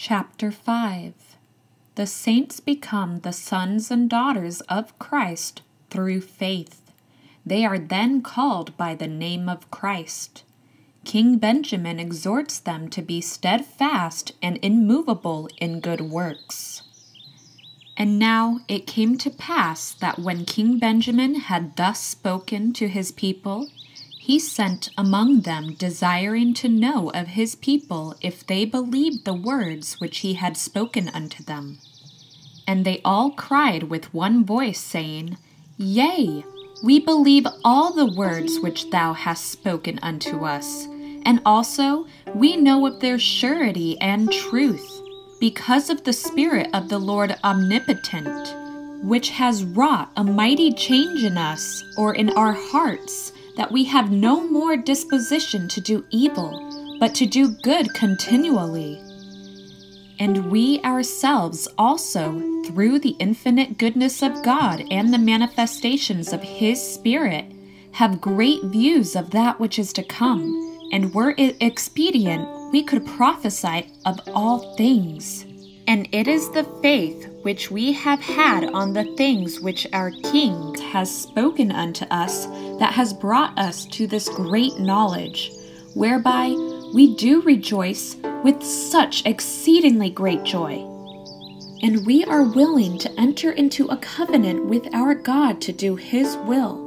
Chapter 5 The saints become the sons and daughters of Christ through faith. They are then called by the name of Christ. King Benjamin exhorts them to be steadfast and immovable in good works. And now it came to pass that when King Benjamin had thus spoken to his people, he sent among them, desiring to know of his people if they believed the words which he had spoken unto them. And they all cried with one voice, saying, Yea, we believe all the words which thou hast spoken unto us, and also we know of their surety and truth, because of the Spirit of the Lord omnipotent, which has wrought a mighty change in us, or in our hearts, that we have no more disposition to do evil, but to do good continually. And we ourselves also, through the infinite goodness of God and the manifestations of His Spirit, have great views of that which is to come, and were it expedient, we could prophesy of all things. And it is the faith which we have had on the things which our King has spoken unto us that has brought us to this great knowledge, whereby we do rejoice with such exceedingly great joy. And we are willing to enter into a covenant with our God to do His will,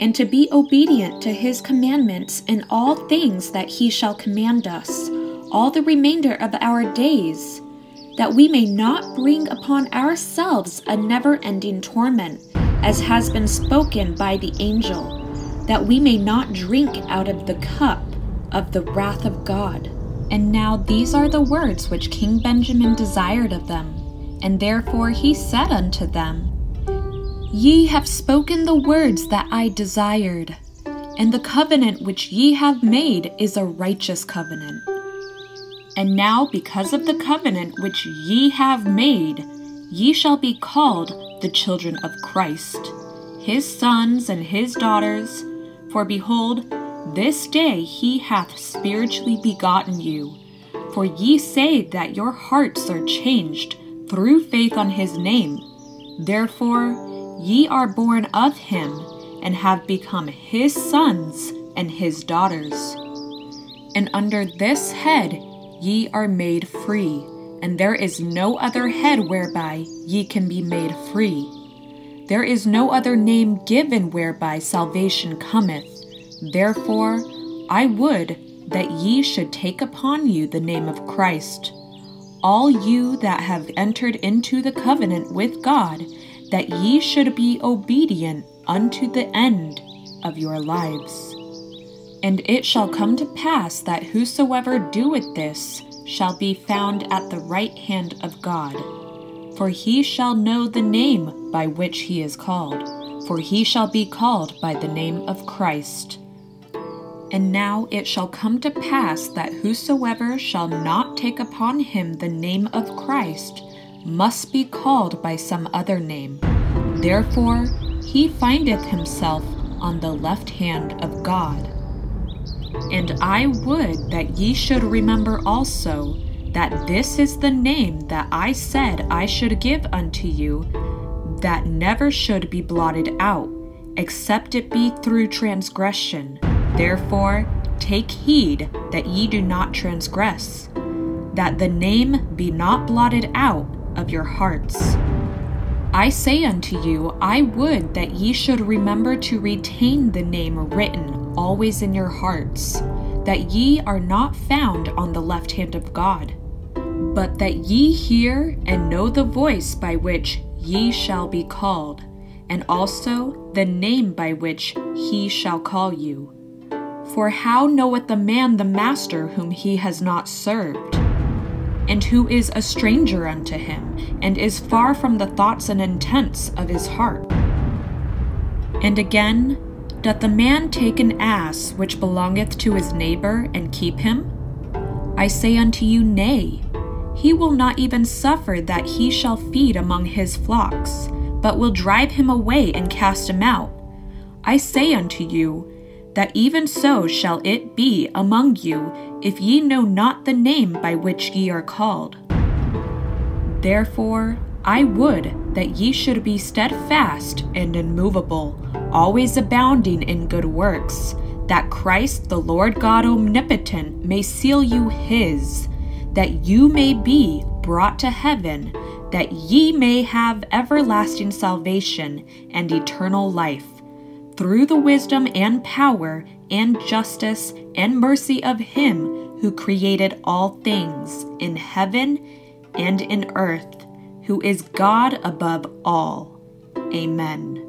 and to be obedient to His commandments in all things that He shall command us, all the remainder of our days that we may not bring upon ourselves a never ending torment, as has been spoken by the angel, that we may not drink out of the cup of the wrath of God. And now these are the words which King Benjamin desired of them, and therefore he said unto them, Ye have spoken the words that I desired, and the covenant which ye have made is a righteous covenant. And now, because of the covenant which ye have made, ye shall be called the children of Christ, his sons and his daughters. For behold, this day he hath spiritually begotten you. For ye say that your hearts are changed through faith on his name. Therefore, ye are born of him, and have become his sons and his daughters. And under this head ye are made free, and there is no other head whereby ye can be made free. There is no other name given whereby salvation cometh. Therefore, I would that ye should take upon you the name of Christ. All you that have entered into the covenant with God, that ye should be obedient unto the end of your lives. And it shall come to pass that whosoever doeth this shall be found at the right hand of God. For he shall know the name by which he is called, for he shall be called by the name of Christ. And now it shall come to pass that whosoever shall not take upon him the name of Christ must be called by some other name. Therefore he findeth himself on the left hand of God. And I would that ye should remember also that this is the name that I said I should give unto you, that never should be blotted out, except it be through transgression. Therefore, take heed that ye do not transgress, that the name be not blotted out of your hearts. I say unto you, I would that ye should remember to retain the name written always in your hearts, that ye are not found on the left hand of God, but that ye hear and know the voice by which ye shall be called, and also the name by which he shall call you. For how knoweth the man the master whom he has not served? And who is a stranger unto him, and is far from the thoughts and intents of his heart. And again, doth the man take an ass which belongeth to his neighbor, and keep him? I say unto you, Nay, he will not even suffer that he shall feed among his flocks, but will drive him away and cast him out. I say unto you, that even so shall it be among you if ye know not the name by which ye are called. Therefore, I would that ye should be steadfast and immovable, always abounding in good works, that Christ the Lord God omnipotent may seal you his, that you may be brought to heaven, that ye may have everlasting salvation and eternal life, through the wisdom and power and justice and mercy of him who created all things in heaven and in earth, who is God above all. Amen.